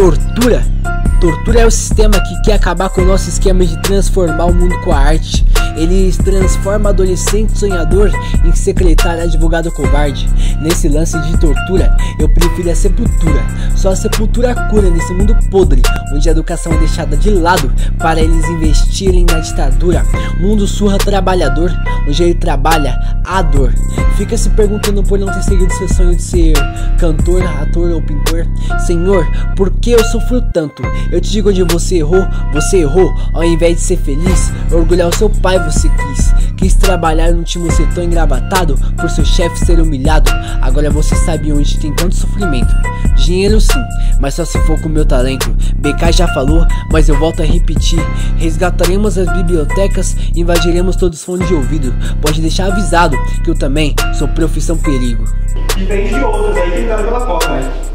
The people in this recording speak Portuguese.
Tortura. Tortura é o sistema que quer acabar com o nosso esquema de transformar o mundo com a arte. Ele transforma adolescente sonhador em secretário advogado covarde. Nesse lance de tortura, eu prefiro a sepultura. Só a sepultura cura nesse mundo podre, onde a educação é deixada de lado para eles investirem na ditadura. Mundo surra trabalhador, onde ele trabalha a dor. Fica se perguntando por não ter seguido seu sonho de ser cantor, ator ou pintor. Senhor, por que eu sofro tanto? Eu te digo onde você errou, você errou. Ao invés de ser feliz, orgulhar o seu pai você quis. Quis trabalhar no time setor engravatado por seu chefe ser humilhado. Agora você sabe onde tem tanto sofrimento. Dinheiro sim, mas só se for com meu talento. BK já falou, mas eu volto a repetir. Resgataremos as bibliotecas, invadiremos todos os fones de ouvido. Pode deixar avisado que eu também sou profissão perigo. Diferente de outros aí que entraram pela Copa, né?